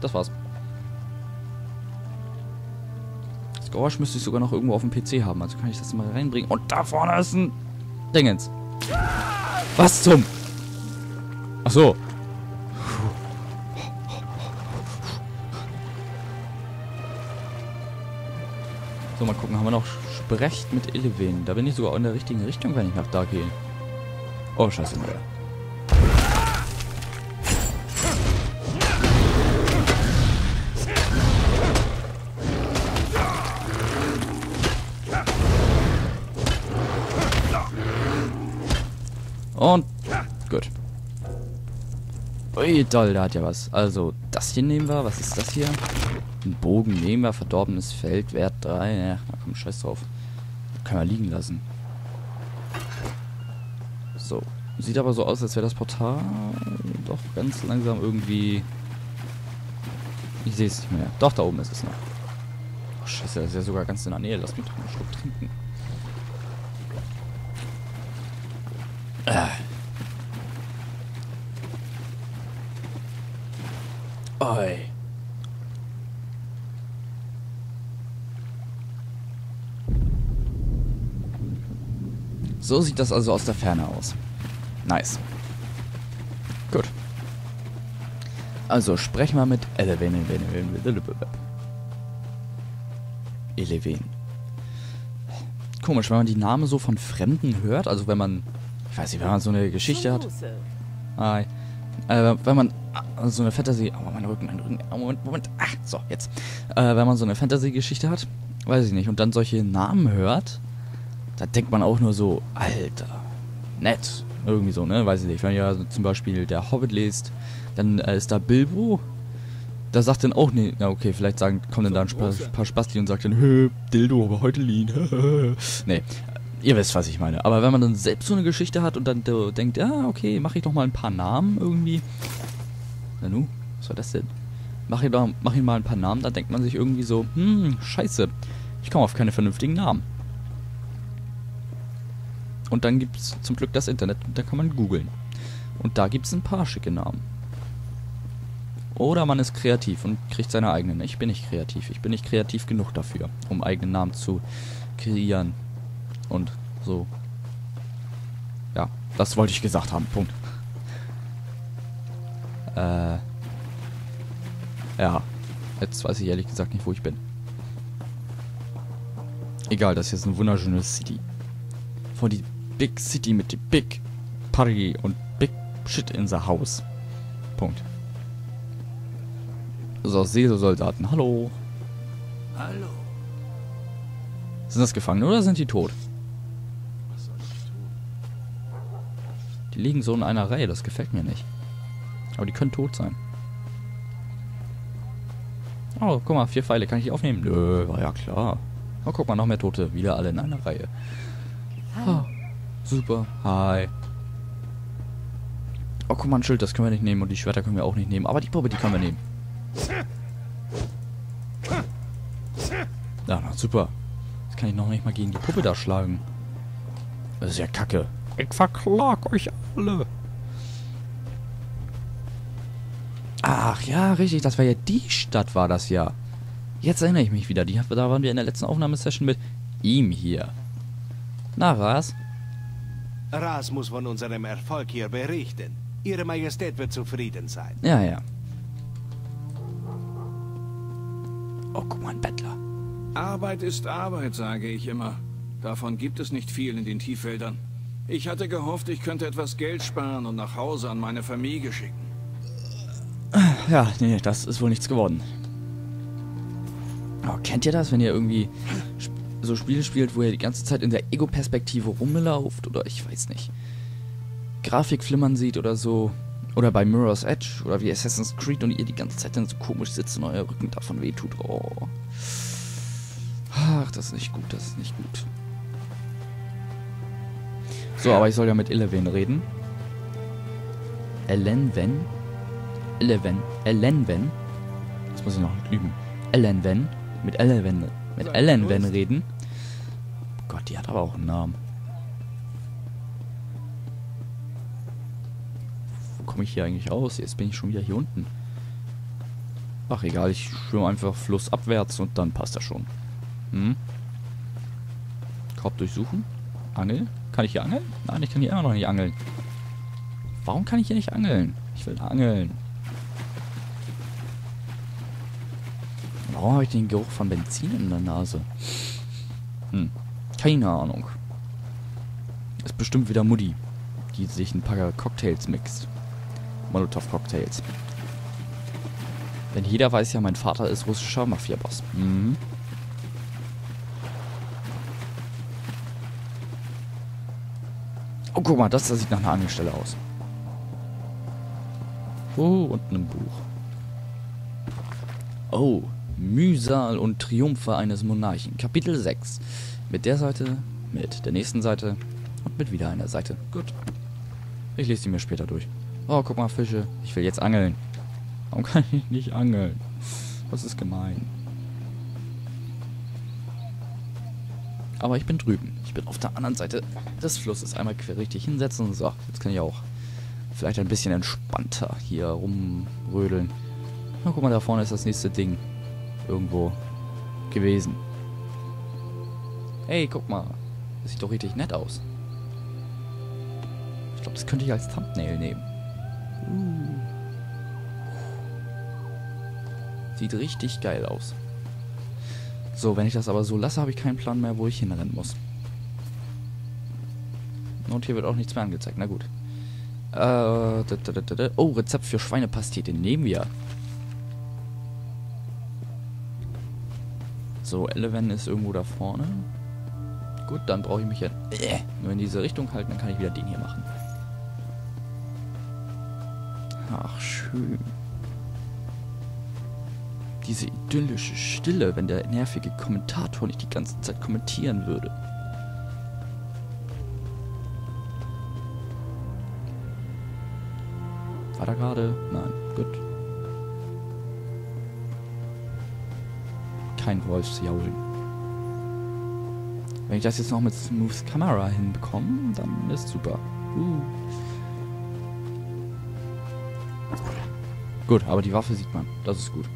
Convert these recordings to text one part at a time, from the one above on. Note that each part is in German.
das war's. Das Geräusch müsste ich sogar noch irgendwo auf dem PC haben, also kann ich das mal reinbringen. Und da vorne ist ein Dingens. Was zum? Ach so. So, mal gucken, haben wir noch Sprecht mit Eleven. Da bin ich sogar in der richtigen Richtung, wenn ich nach da gehe. Oh, scheiße. Und gut. Ui, toll, da hat ja was. Also, das hier nehmen wir. Was ist das hier? Ein Bogen nehmen wir. Verdorbenes Feld, Wert 3. Ja, na komm, scheiß drauf. Kann man liegen lassen. So. Sieht aber so aus, als wäre das Portal doch ganz langsam irgendwie... Ich sehe es nicht mehr. Doch, da oben ist es noch. Oh, scheiße, das ist ja sogar ganz in der Nähe. Lass mich doch einen Schluck trinken. Oi. So sieht das also aus der Ferne aus. Nice. Gut. Also sprechen wir mit Eleven. Eleven. Komisch, wenn man die Namen so von Fremden hört, also wenn man, weiß nicht, wenn man so eine Geschichte hat. Hi. Äh, wenn man äh, so eine Fantasy. Oh, mein Rücken, mein Rücken. Oh, Moment, Moment. Ach, so, jetzt. Äh, wenn man so eine Fantasy-Geschichte hat, weiß ich nicht, und dann solche Namen hört, da denkt man auch nur so, Alter, nett. Irgendwie so, ne? Weiß ich nicht. Wenn ihr also zum Beispiel der Hobbit lest, dann äh, ist da Bilbo. Da sagt dann auch, nee, na okay, vielleicht sagen, kommen dann da ein paar, paar Spasti und sagt dann, hö, Dildo, aber heute lean. nee, ihr wisst, was ich meine. Aber wenn man dann selbst so eine Geschichte hat und dann äh, denkt, ja, okay, mache ich doch mal ein paar Namen irgendwie. Na nu, was war das denn? Mach ich, doch, mach ich mal ein paar Namen, da denkt man sich irgendwie so, hm, scheiße, ich komme auf keine vernünftigen Namen. Und dann gibt es zum Glück das Internet und da kann man googeln. Und da gibt es ein paar schicke Namen. Oder man ist kreativ und kriegt seine eigenen. Ich bin nicht kreativ. Ich bin nicht kreativ genug dafür, um eigene Namen zu kreieren. Und so. Ja, das wollte ich gesagt haben. Punkt. Äh. Ja. Jetzt weiß ich ehrlich gesagt nicht, wo ich bin. Egal, das hier ist eine wunderschöne City. Vor die Big City mit die Big Party und Big Shit in the House. Punkt. So, Seesoldaten. Hallo. Hallo. Sind das Gefangene oder sind die tot? Was soll ich tun? Die liegen so in einer Reihe, das gefällt mir nicht. Aber die können tot sein. Oh, guck mal, vier Pfeile. Kann ich die aufnehmen? Nö, war ja klar. Oh, guck mal, noch mehr Tote. Wieder alle in einer Reihe. Oh, super. Hi. Oh, guck mal, ein Schild, das können wir nicht nehmen. Und die Schwerter können wir auch nicht nehmen. Aber die Puppe, die können wir nehmen. Ja, na, super. Jetzt kann ich noch nicht mal gegen die Puppe da schlagen. Das ist ja kacke. Ich verklag euch alle. Ach ja, richtig, das war ja die Stadt, war das ja. Jetzt erinnere ich mich wieder. Die, da waren wir in der letzten Aufnahmesession mit ihm hier. Na, Ras? Ras muss von unserem Erfolg hier berichten. Ihre Majestät wird zufrieden sein. Ja, ja. Oh, guck mal, ein Bettler. Arbeit ist Arbeit, sage ich immer. Davon gibt es nicht viel in den Tiefwäldern. Ich hatte gehofft, ich könnte etwas Geld sparen und nach Hause an meine Familie schicken. Ja, nee, das ist wohl nichts geworden. Oh, kennt ihr das, wenn ihr irgendwie so Spiele spielt, wo ihr die ganze Zeit in der Ego-Perspektive rumlauft oder ich weiß nicht. Grafikflimmern sieht oder so. Oder bei Mirror's Edge oder wie Assassin's Creed und ihr die ganze Zeit dann so komisch sitzt und euer Rücken davon wehtut. Oh. Ach, das ist nicht gut, das ist nicht gut. So, aber ich soll ja mit Eleven reden. Eleven? Eleven. Eleven? Jetzt muss ich noch üben. Eleven. Mit Eleven. Mit Eleven reden. Gott, die hat aber auch einen Namen. Wo komme ich hier eigentlich raus? Jetzt bin ich schon wieder hier unten. Ach egal, ich schwimme einfach flussabwärts und dann passt das schon. Hm? Korb durchsuchen? Angel? Kann ich hier angeln? Nein, ich kann hier immer noch nicht angeln. Warum kann ich hier nicht angeln? Ich will angeln. Warum habe ich den Geruch von Benzin in der Nase? Hm. Keine Ahnung. Ist bestimmt wieder Mutti, die sich ein paar Cocktails mixt. Molotow-Cocktails. Denn jeder weiß ja, mein Vater ist russischer Mafia-Boss. Mhm. Oh, guck mal, das, das sieht nach einer Angelstelle aus. Oh, und einem Buch. Oh, Mühsal und Triumphe eines Monarchen. Kapitel 6. Mit der Seite, mit der nächsten Seite und mit wieder einer Seite. Gut. Ich lese sie mir später durch. Oh, guck mal, Fische. Ich will jetzt angeln. Warum kann ich nicht angeln? Das ist gemein. Aber ich bin drüben. Ich bin auf der anderen Seite des Flusses. Einmal quer richtig hinsetzen. So, jetzt kann ich auch vielleicht ein bisschen entspannter hier rumrödeln. Na, guck mal, da vorne ist das nächste Ding. Irgendwo gewesen. Hey, guck mal. Das sieht doch richtig nett aus. Ich glaube, das könnte ich als Thumbnail nehmen. Uh. Sieht richtig geil aus. So, wenn ich das aber so lasse, habe ich keinen Plan mehr, wo ich hinrennen muss. Und hier wird auch nichts mehr angezeigt. Na gut. Äh, oh, Rezept für Schweinepastete. Nehmen wir. So, Eleven ist irgendwo da vorne. Gut, dann brauche ich mich ja äh, nur in diese Richtung halten, dann kann ich wieder den hier machen. Ach, schön diese idyllische Stille, wenn der nervige Kommentator nicht die ganze Zeit kommentieren würde. War da gerade? Nein, gut. Kein Wolfsjaulen. Wenn ich das jetzt noch mit Smooth Camera hinbekomme, dann ist super. Uh. Gut, aber die Waffe sieht man. Das ist gut.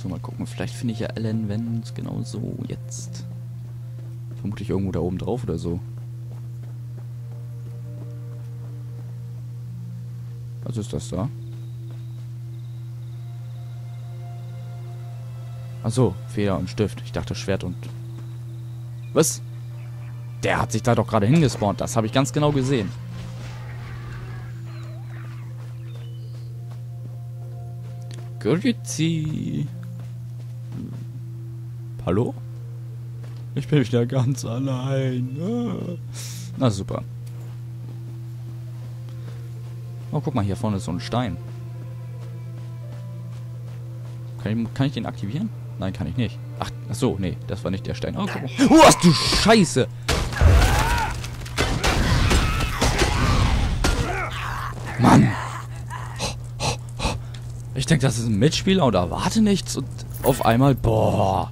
So, mal gucken. Vielleicht finde ich ja Ellen Wendt genau so jetzt. Vermutlich irgendwo da oben drauf oder so. Was ist das da? Achso, Feder und Stift. Ich dachte Schwert und... Was? Der hat sich da doch gerade hingespawnt. Das habe ich ganz genau gesehen. Grüezi. Hallo? Ich bin wieder ganz allein. Na super. Oh, guck mal, hier vorne ist so ein Stein. Kann ich, kann ich den aktivieren? Nein, kann ich nicht. Ach, ach so, nee, das war nicht der Stein. Oh, guck mal. Oh, was du Scheiße! Mann! Ich denke, das ist ein Mitspieler und erwarte nichts und auf einmal, boah.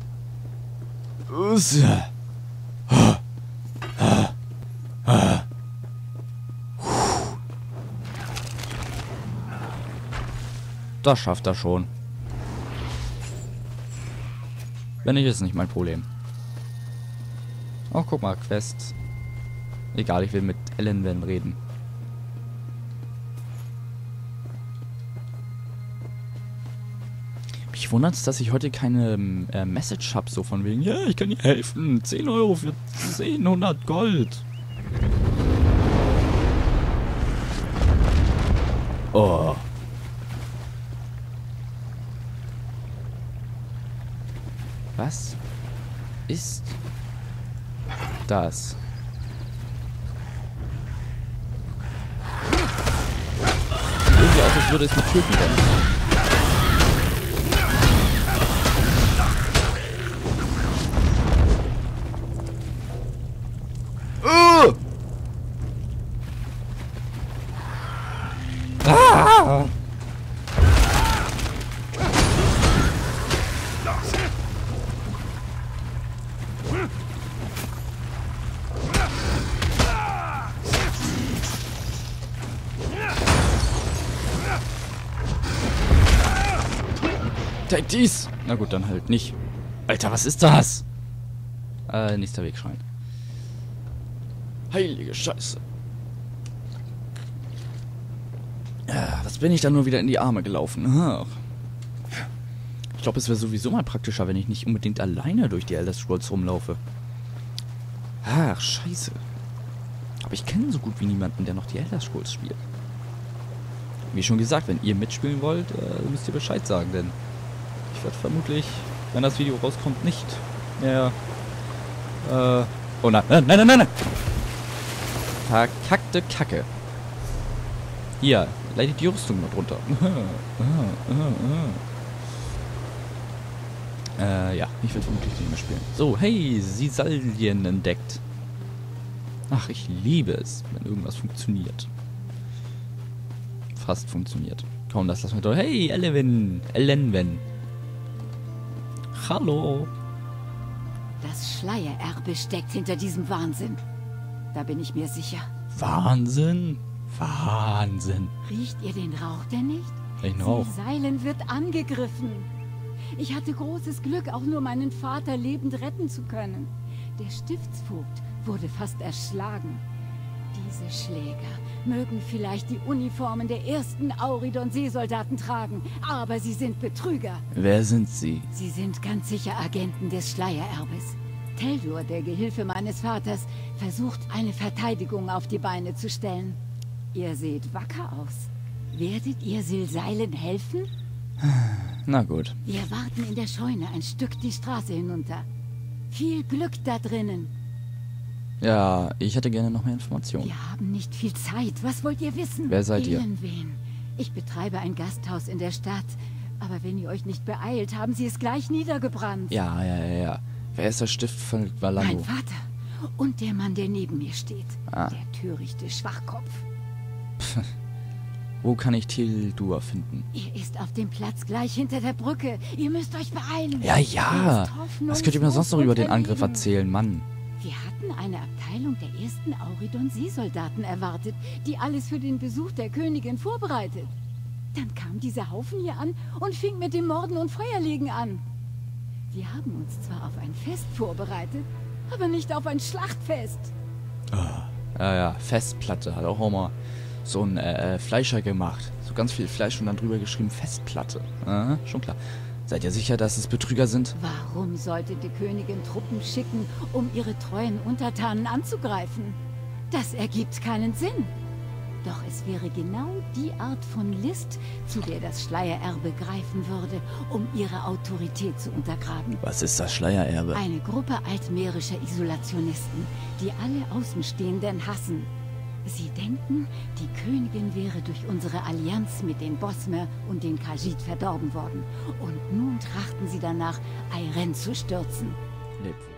Das schafft er schon. Wenn nicht, ist nicht mein Problem. Oh, guck mal, Quest. Egal, ich will mit Ellen Van reden. Mich wundert es, dass ich heute keine ähm, äh, Message habe, so von wegen, ja, ich kann dir helfen. 10 Euro für 1000 Gold. Oh. Was ist das? Irgendwie aus, als würde es mich töten können. Take dies! Na gut, dann halt nicht. Alter, was ist das? Äh, nächster Wegschrein. Heilige Scheiße. Ja, was bin ich da nur wieder in die Arme gelaufen? Ach. Ich glaube, es wäre sowieso mal praktischer, wenn ich nicht unbedingt alleine durch die Elder Scrolls rumlaufe. Ach, scheiße. Aber ich kenne so gut wie niemanden, der noch die Elder Scrolls spielt. Wie schon gesagt, wenn ihr mitspielen wollt, äh, müsst ihr Bescheid sagen, denn ich werde vermutlich, wenn das Video rauskommt, nicht mehr... Äh, oh nein, nein, nein, nein, nein! Verkackte Kacke. Hier, leidet die Rüstung mal drunter. äh, ja, ich werde vermutlich nicht mehr spielen. So, hey, Sisalien entdeckt. Ach, ich liebe es, wenn irgendwas funktioniert. Fast funktioniert. Komm, das lassen wir doch. Hey, Eleven. Elenven. Hallo. Das Schleiererbe steckt hinter diesem Wahnsinn. Da bin ich mir sicher. Wahnsinn? Wahnsinn. Riecht ihr den Rauch denn nicht? Welchen Rauch? Seilen wird angegriffen. Ich hatte großes Glück, auch nur meinen Vater lebend retten zu können. Der Stiftsvogt wurde fast erschlagen. Diese Schläger mögen vielleicht die Uniformen der ersten Auridon-Seesoldaten tragen, aber sie sind Betrüger. Wer sind sie? Sie sind ganz sicher Agenten des Schleiererbes. Teldur, der Gehilfe meines Vaters, versucht, eine Verteidigung auf die Beine zu stellen. Ihr seht wacker aus. Werdet ihr Silseilen helfen? Na gut. Wir warten in der Scheune ein Stück die Straße hinunter. Viel Glück da drinnen. Ja, ich hätte gerne noch mehr Informationen. Wir haben nicht viel Zeit. Was wollt ihr wissen? Wer seid ihr? Elenwen. Ich betreibe ein Gasthaus in der Stadt. Aber wenn ihr euch nicht beeilt, haben sie es gleich niedergebrannt. Ja, ja, ja, ja. Wer ist der Stift von Valando? Mein Vater. Und der Mann, der neben mir steht. Ah. Der törichte Schwachkopf. Wo kann ich Tildur finden? Er ist auf dem Platz gleich hinter der Brücke. Ihr müsst euch beeilen. Ja, ja. Was könnt ihr mir sonst noch über den Angriff erzählen, Mann? Wir hatten eine Abteilung der ersten Auridon-Seesoldaten erwartet, die alles für den Besuch der Königin vorbereitet. Dann kam dieser Haufen hier an und fing mit dem Morden und Feuerlegen an. Wir haben uns zwar auf ein Fest vorbereitet, aber nicht auf ein Schlachtfest. Ja, ja, Festplatte. Hat auch mal so ein äh, äh, Fleischer gemacht. So ganz viel Fleisch und dann drüber geschrieben Festplatte. Aha, schon klar. Seid ihr sicher, dass es Betrüger sind? Warum sollte die Königin Truppen schicken, um ihre treuen Untertanen anzugreifen? Das ergibt keinen Sinn. Doch es wäre genau die Art von List, zu der das Schleiererbe greifen würde, um ihre Autorität zu untergraben. Was ist das Schleiererbe? Eine Gruppe altmährischer Isolationisten, die alle Außenstehenden hassen. Sie denken, die Königin wäre durch unsere Allianz mit den Bosmer und den Khajiit verdorben worden. Und nun trachten sie danach, Airen zu stürzen. Lebt wohl.